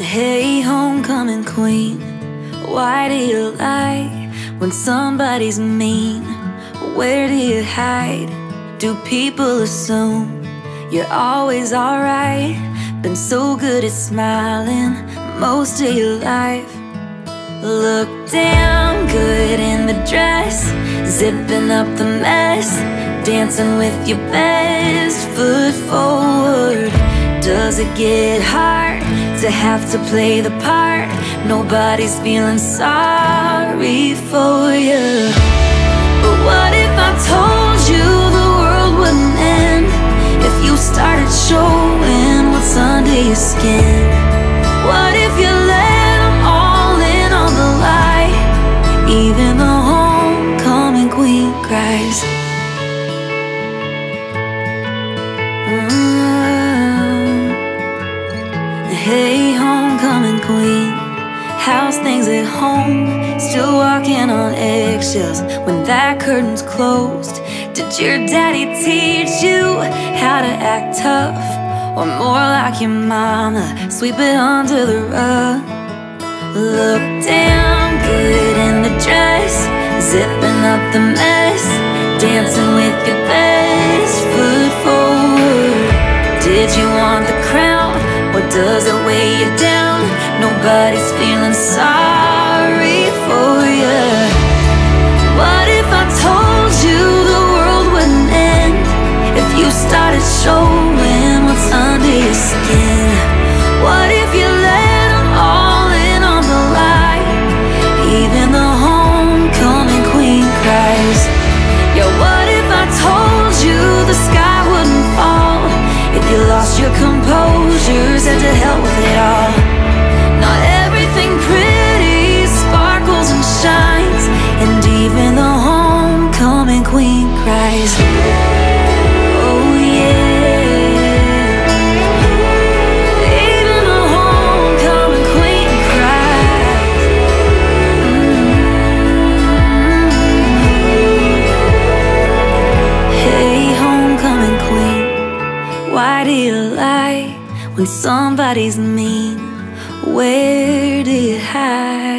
Hey, homecoming queen, why do you lie when somebody's mean? Where do you hide? Do people assume you're always alright? Been so good at smiling most of your life. Look damn good in the dress, zipping up the mess, dancing with your best foot forward. Does it get hard to have to play the part? Nobody's feeling sorry for you. But what if I told you the world wouldn't end if you started showing what's under your skin? Hey, homecoming queen, how's things at home? Still walking on eggshells when that curtain's closed. Did your daddy teach you how to act tough? Or more like your mama, sweep it under the rug? Look damn good in the dress, zipping up the mess, dancing with your best Nobody's why do you lie when somebody's mean? Where do you hide?